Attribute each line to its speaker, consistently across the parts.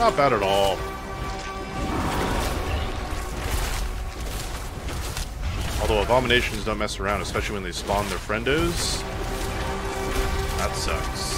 Speaker 1: Not bad at all. Although abominations don't mess around, especially when they spawn their friendos. That sucks.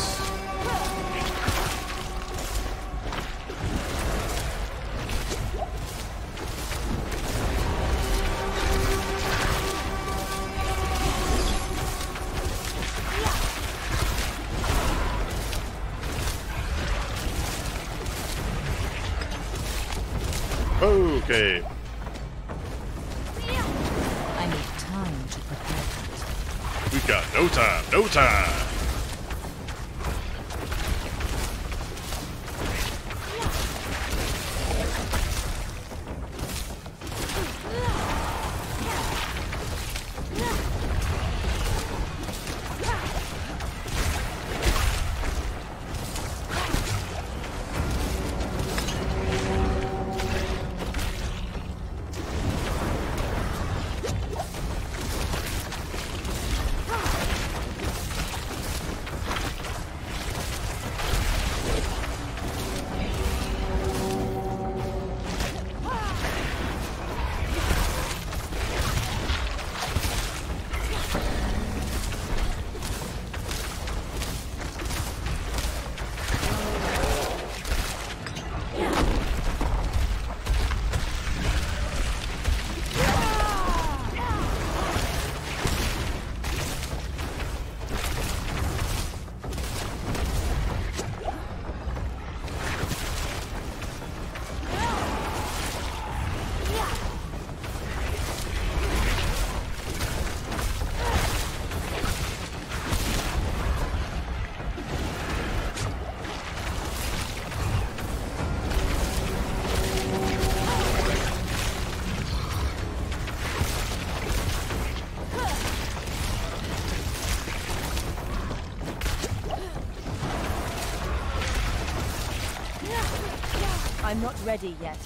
Speaker 2: Not ready yet.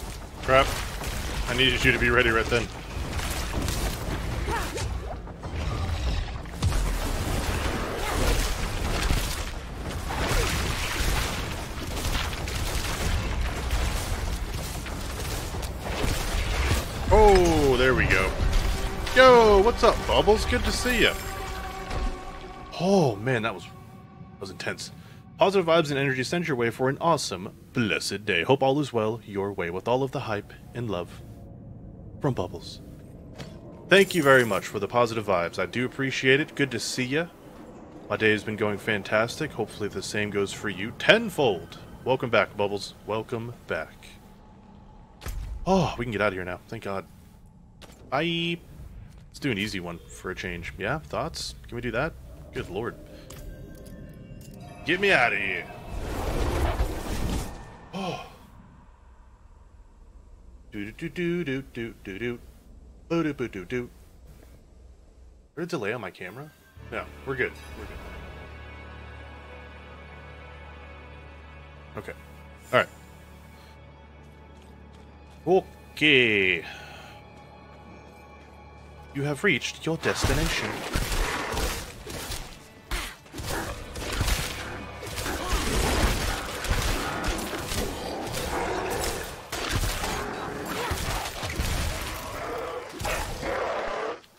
Speaker 1: Crap. I needed you to be ready right then. Oh, there we go. Yo, what's up, Bubbles? Good to see you. Oh man, that was that was intense. Positive vibes and energy send your way for an awesome, blessed day. Hope all is well your way with all of the hype and love from Bubbles. Thank you very much for the positive vibes. I do appreciate it. Good to see you. My day has been going fantastic. Hopefully the same goes for you tenfold. Welcome back, Bubbles. Welcome back. Oh, we can get out of here now. Thank God. Bye. Let's do an easy one for a change. Yeah? Thoughts? Can we do that? Good lord. Get me out of here. Oh. Do do do do do do do do do do do do. Is there a delay on my camera? No, we're good. We're good. Okay. All right. Okay. You have reached your destination.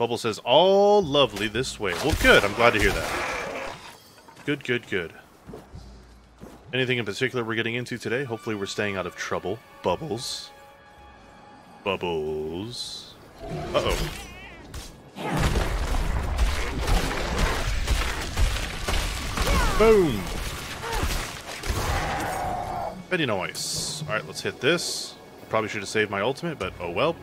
Speaker 1: Bubble says, all lovely this way. Well, good. I'm glad to hear that. Good, good, good. Anything in particular we're getting into today? Hopefully we're staying out of trouble. Bubbles. Bubbles. Uh-oh. Boom! Very nice. Alright, let's hit this. Probably should have saved my ultimate, but oh well.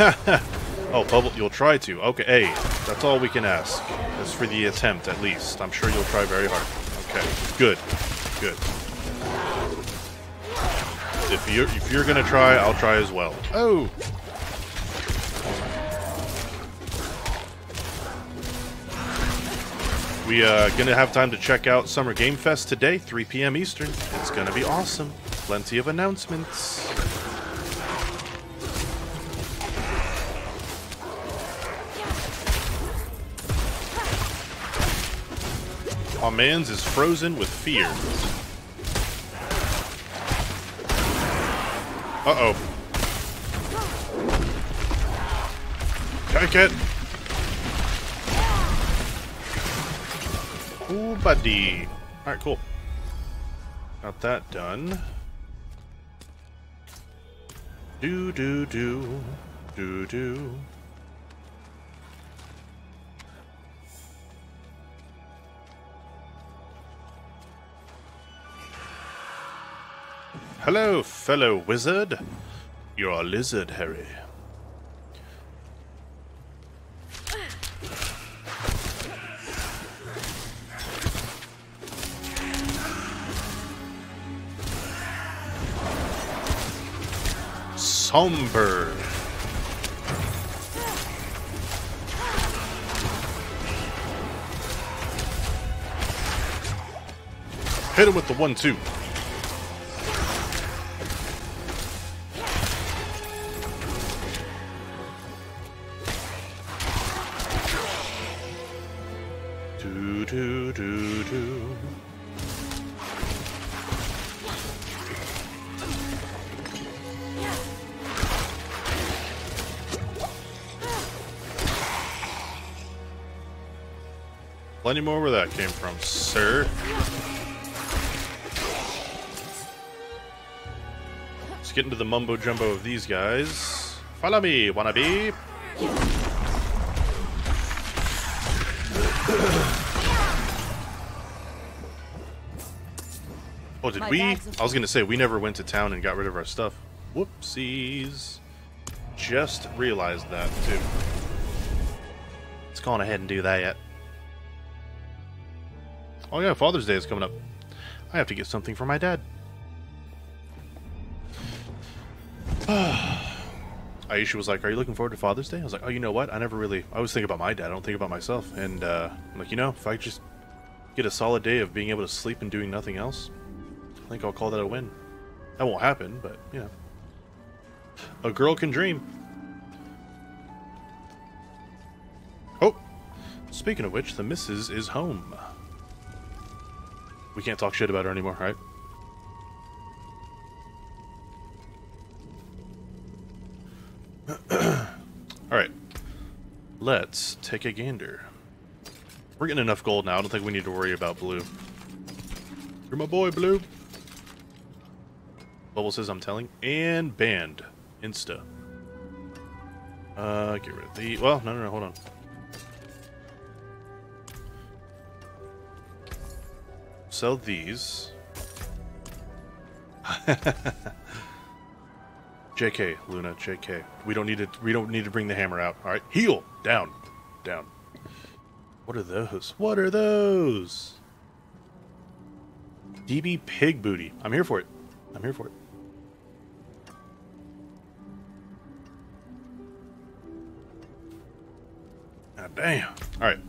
Speaker 1: oh, you'll try to. Okay, hey, that's all we can ask. That's for the attempt, at least. I'm sure you'll try very hard. Okay, good, good. If you're if you're gonna try, I'll try as well. Oh. We uh gonna have time to check out Summer Game Fest today, 3 p.m. Eastern. It's gonna be awesome. plenty of announcements. Our man's is frozen with fear. Uh-oh. Take it! Ooh, buddy. Alright, cool. Got that done. Do, do, do. Do, do. Hello, fellow wizard. You're a lizard, Harry. Somber. Hit him with the one-two. Do do do. Plenty more where that came from, sir. Let's get into the mumbo jumbo of these guys. Follow me, wannabe. We? I was gonna say we never went to town and got rid of our stuff. Whoopsies. Just realized that too. Let's go on ahead and do that. Oh yeah, Father's Day is coming up. I have to get something for my dad. Aisha was like, "Are you looking forward to Father's Day?" I was like, "Oh, you know what? I never really. I always think about my dad. I don't think about myself." And uh, I'm like, you know, if I just get a solid day of being able to sleep and doing nothing else, think I'll call that a win. That won't happen, but you know, a girl can dream. Oh, speaking of which, the missus is home. We can't talk shit about her anymore, right? Alright. Let's take a gander. We're getting enough gold now. I don't think we need to worry about blue. You're my boy, blue. Bubble says I'm telling. And banned. Insta. Uh, get rid of the... Well, no, no, no, hold on. Sell these. JK, Luna, JK. We don't need to we don't need to bring the hammer out. Alright. Heal! Down. Down. What are those? What are those? DB pig booty. I'm here for it. I'm here for it. Damn. Alright.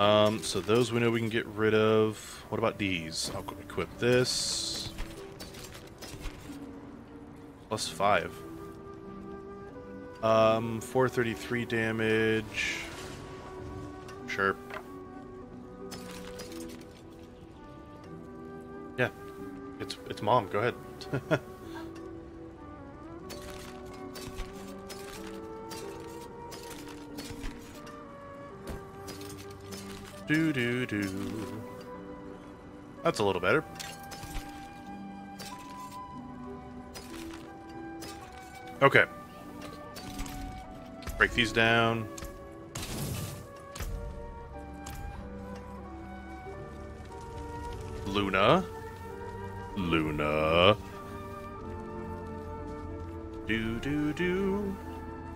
Speaker 1: Um, so those we know we can get rid of. What about these? I'll equip this. Plus five. Um, 433 damage. Sure. Yeah. It's it's mom, go ahead. do do do. That's a little better. Okay. Break these down. Luna. Luna. Do do do.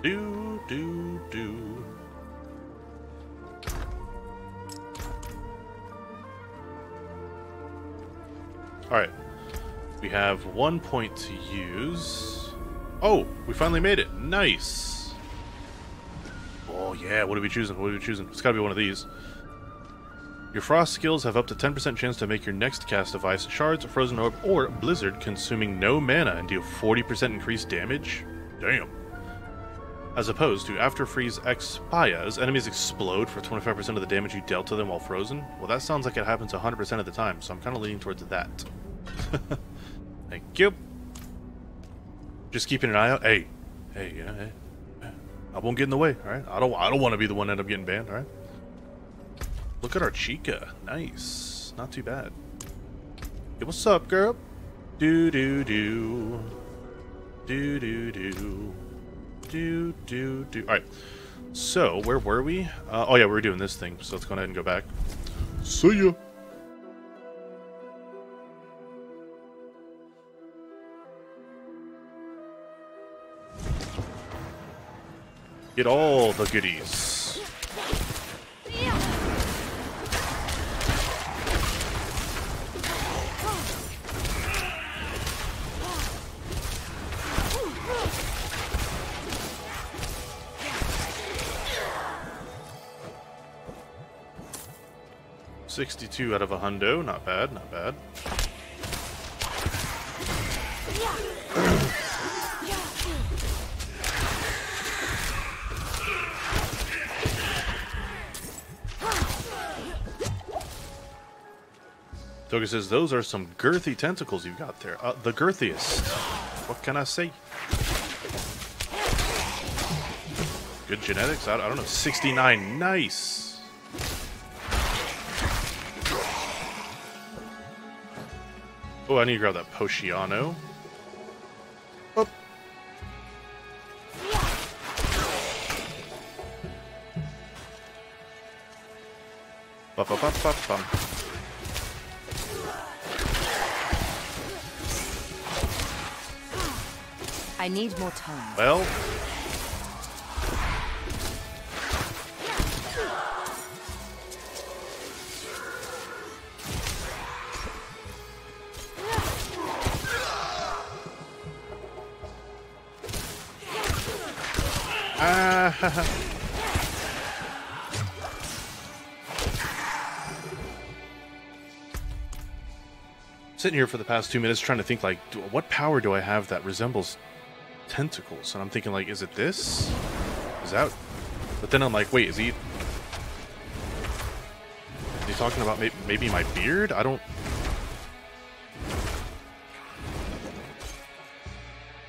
Speaker 1: Do do do. We have one point to use. Oh, we finally made it. Nice. Oh, yeah. What are we choosing? What are we choosing? It's gotta be one of these. Your frost skills have up to 10% chance to make your next cast of ice, shards, frozen orb, or blizzard, consuming no mana and deal 40% increased damage. Damn. As opposed to after freeze expires, enemies explode for 25% of the damage you dealt to them while frozen. Well, that sounds like it happens 100% of the time, so I'm kind of leaning towards that. Thank you. Just keeping an eye out. Hey, hey, yeah, hey. I won't get in the way. All right. I don't. I don't want to be the one end up getting banned. All right. Look at our Chica. Nice. Not too bad. Hey, what's up, girl? Do do do. Do do do. Do do do. All right. So where were we? Uh, oh yeah, we were doing this thing. So let's go ahead and go back. See ya. Get all the goodies. Sixty-two out of a hundo, not bad, not bad. Toga says, those are some girthy tentacles you've got there. Uh, the girthiest. What can I say? Good genetics? I, I don't know. 69. Nice. Oh, I need to grab that Posciano. Oh. Ba -ba -ba -ba -bum.
Speaker 2: I need more time.
Speaker 1: Well. Sitting here for the past two minutes trying to think, like, what power do I have that resembles tentacles? And I'm thinking, like, is it this? Is that... But then I'm like, wait, is he... Is he talking about may maybe my beard? I don't...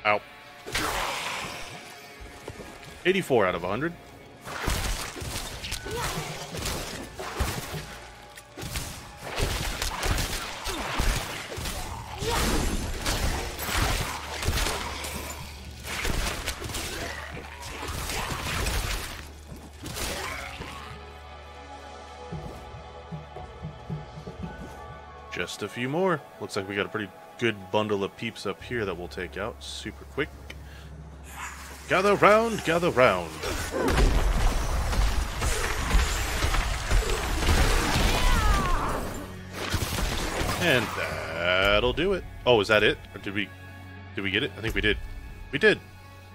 Speaker 1: Ow. 84 out of 100. A few more. Looks like we got a pretty good bundle of peeps up here that we'll take out super quick. Gather round, gather round. And that'll do it. Oh, is that it? Or did we did we get it? I think we did. We did.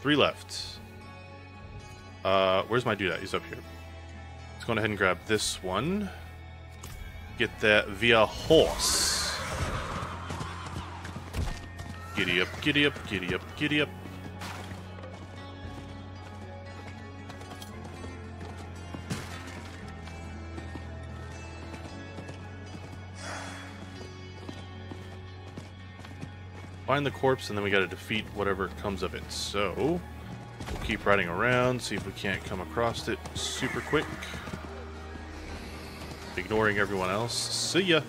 Speaker 1: Three left. Uh, where's my dude at? He's up here. Let's go ahead and grab this one. Get that via horse. Giddy up, giddy up, giddy up, giddy up. Find the corpse, and then we gotta defeat whatever comes of it. So, we'll keep riding around, see if we can't come across it super quick. Ignoring everyone else. See ya!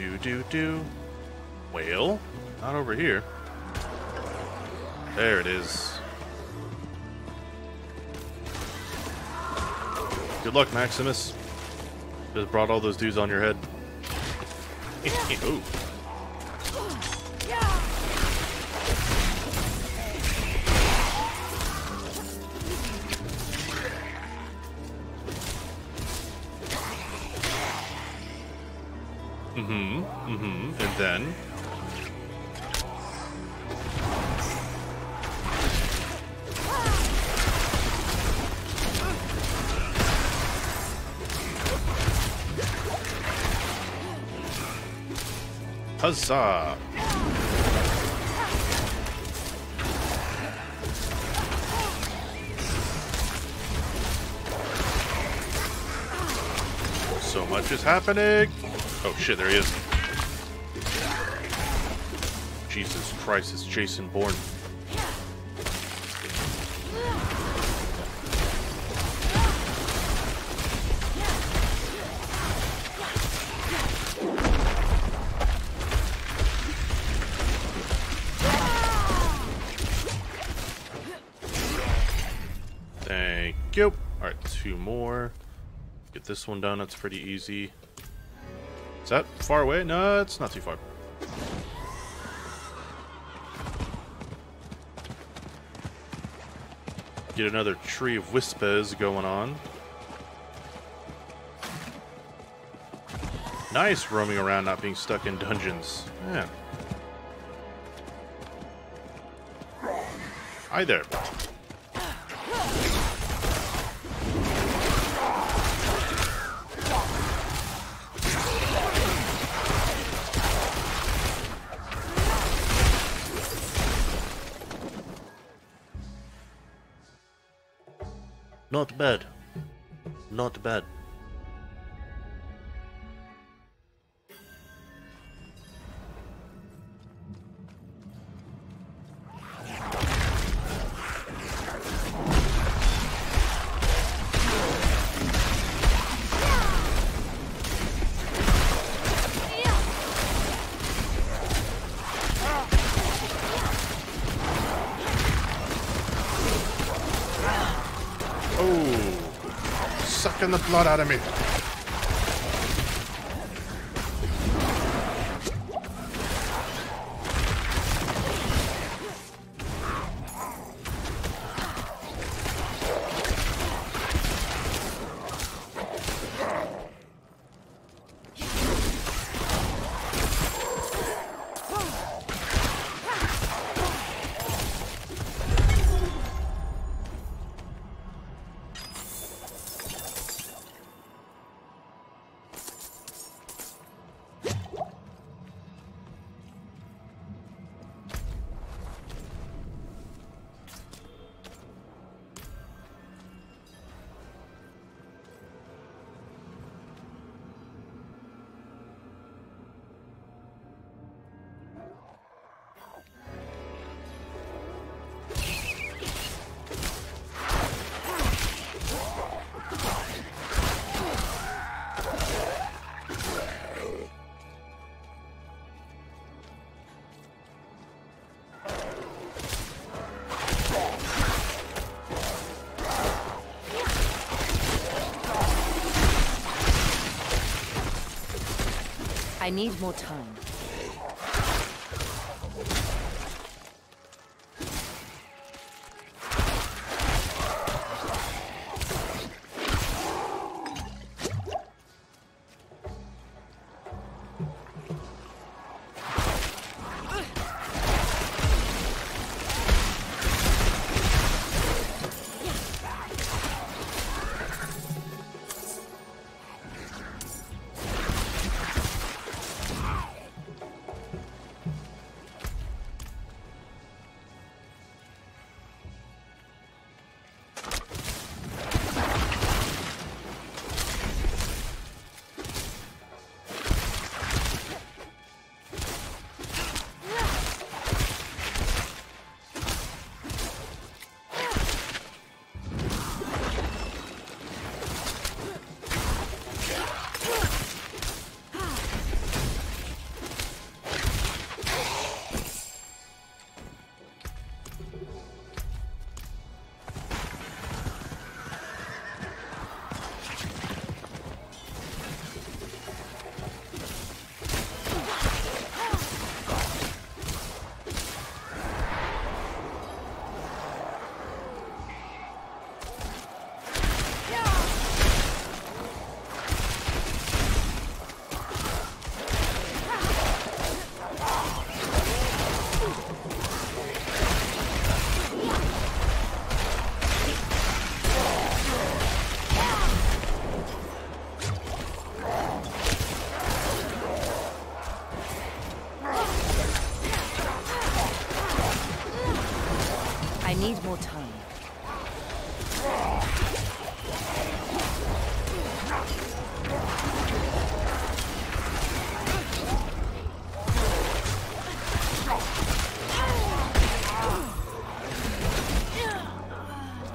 Speaker 1: Do do do. Whale? Not over here. There it is. Good luck, Maximus. Just brought all those dudes on your head. Ooh. Mm-hmm. Mm-hmm. And then. Huzzah! So much is happening! Oh shit, there he is. Jesus Christ, it's Jason Bourne. Thank you. Alright, two more. Get this one done, that's pretty easy. Is that far away? No, it's not too far. Get another tree of whispers going on. Nice roaming around, not being stuck in dungeons. Yeah. Hi there. Not bad. Not bad. Blood out of me.
Speaker 2: I need more time. Need more time.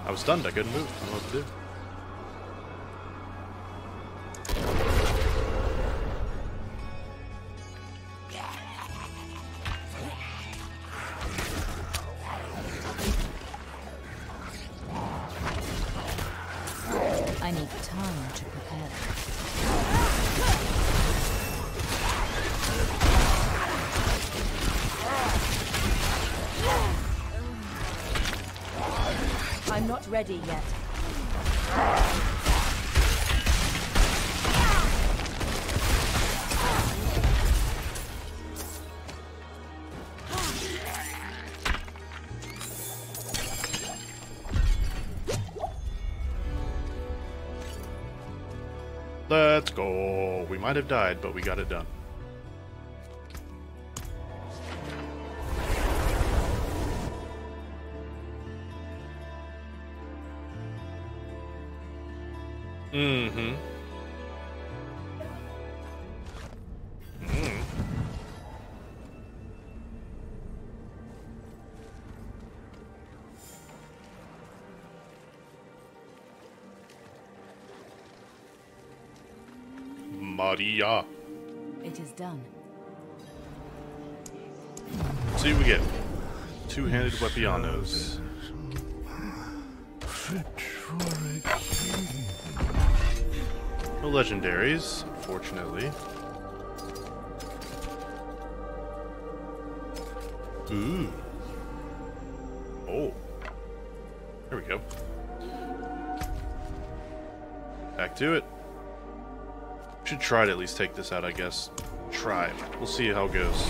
Speaker 1: I was stunned. I couldn't move. I don't know what to do.
Speaker 2: I'm not ready yet.
Speaker 1: Let's go. We might have died, but we got it done. Maria.
Speaker 2: It is done.
Speaker 1: See what we get. Two-handed weaponos. No legendaries, fortunately. Ooh. Oh. There we go. Back to it. Should try to at least take this out, I guess. Try. We'll see how it goes.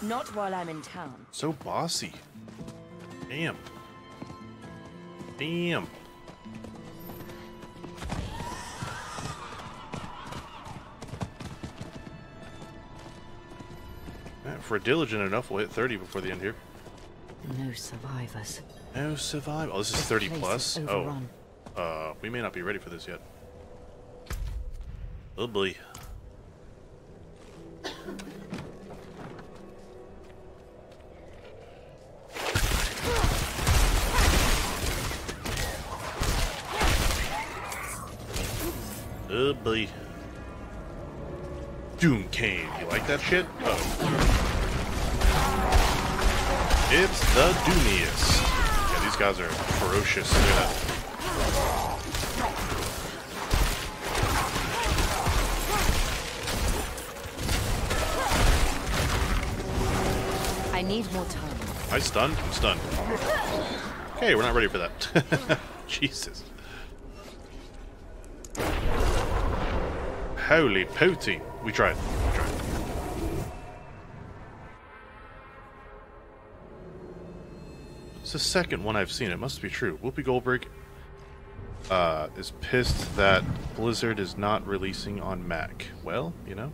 Speaker 2: Not while I'm in town.
Speaker 1: So bossy. Damn. Damn. If we're diligent enough, we'll hit 30 before the end here.
Speaker 2: No survivors.
Speaker 1: No survival. Oh, this is
Speaker 2: This
Speaker 1: 30 plus?
Speaker 2: is
Speaker 1: Oh. Uh, we may not be ready for this yet. Oh boy. Oh boy. Doom Cane. You like that shit? Oh. It's the Doomiest. Yeah, these guys are ferocious. Look at that.
Speaker 2: I need more time.
Speaker 1: I stunned? I'm stunned. Okay, we're not ready for that. Jesus. Holy poutine. We tried. It's the second one I've seen. It must be true. Whoopi Goldberg uh, is pissed that Blizzard is not releasing on Mac. Well, you know,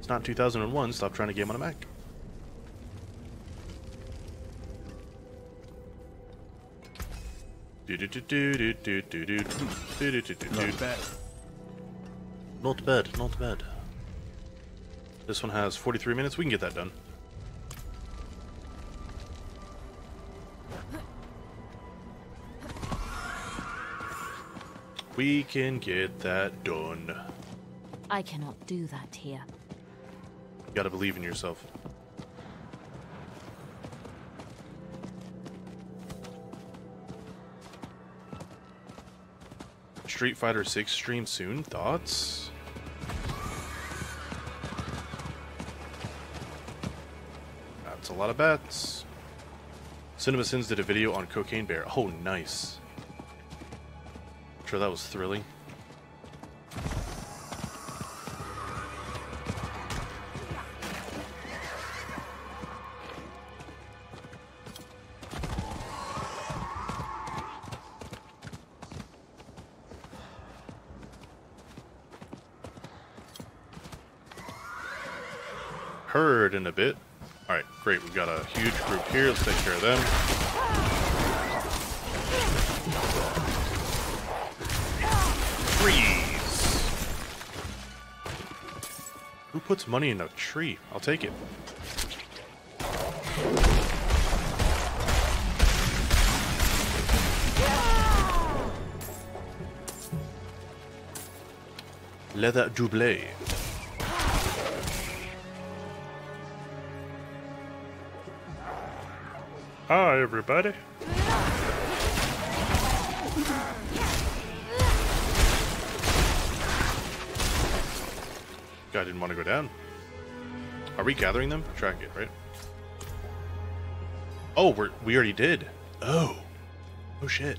Speaker 1: it's not 2001. Stop trying to game on a Mac. Not
Speaker 3: bad.
Speaker 1: Not bad, not bad. This one has 43 minutes. We can get that done. We can get that done.
Speaker 2: I cannot do that here.
Speaker 1: You gotta believe in yourself. Street Fighter 6 stream soon. Thoughts? That's a lot of bets. CinemaSins did a video on Cocaine Bear. Oh, nice. Sure, that was thrilling. Heard in a bit. Alright, great. We've got a huge group here. Let's take care of them. Puts money in a tree? I'll take it. Leather doublé. Hi, everybody. Didn't want to go down. Are we gathering them? Track it, right? Oh, we're we already did. Oh. Oh shit.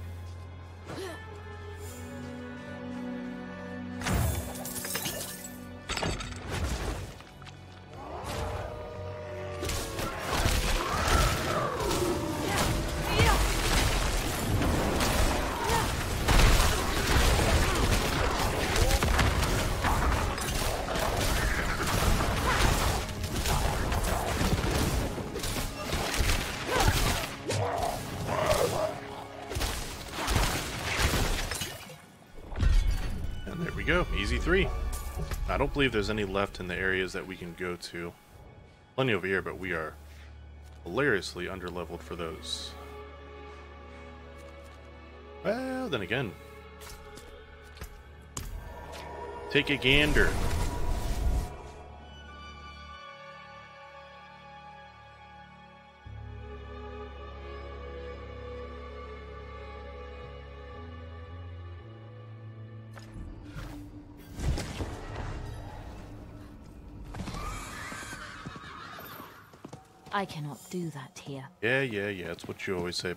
Speaker 1: Three. I don't believe there's any left in the areas that we can go to. Plenty over here, but we are hilariously underleveled for those. Well, then again. Take a gander.
Speaker 2: I cannot do that here.
Speaker 1: Yeah, yeah, yeah. That's what you always say.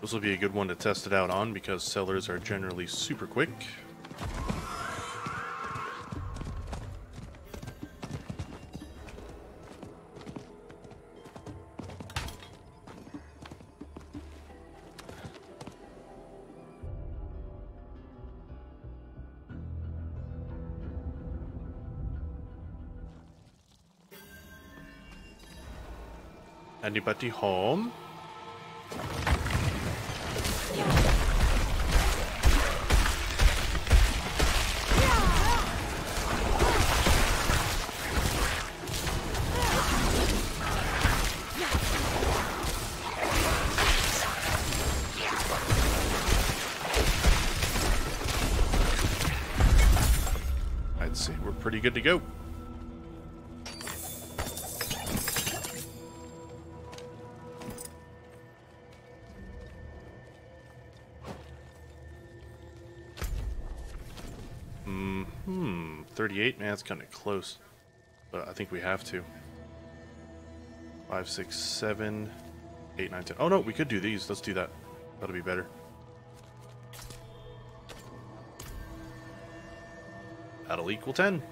Speaker 1: This will be a good one to test it out on because cellars are generally super quick. Anybody home? I'd say we're pretty good to go. 38? Man, that's kind of close. But I think we have to. 5, 6, 7, 8, 9, 10. Oh no, we could do these. Let's do that. That'll be better. That'll equal 10.